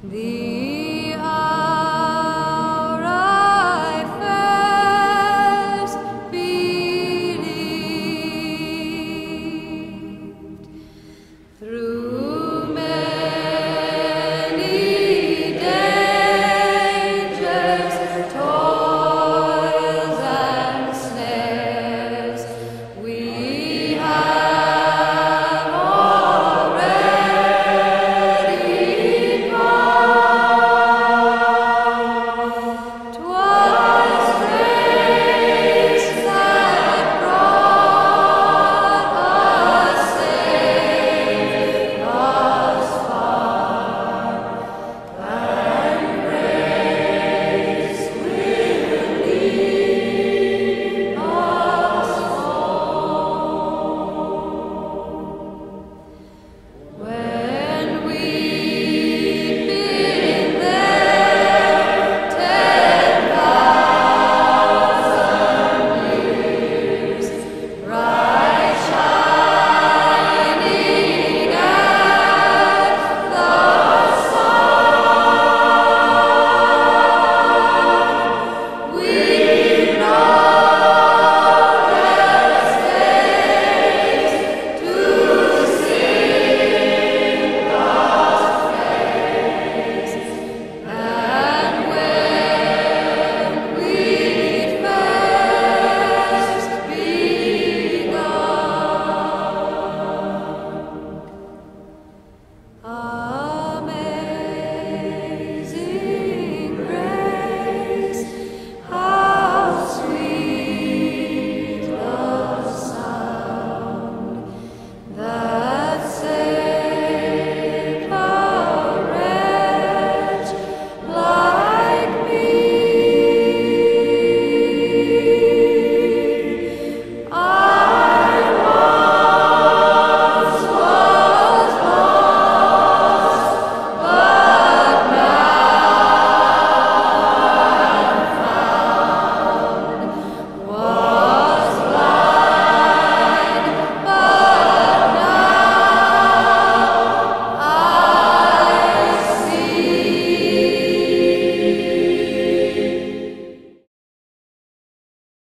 The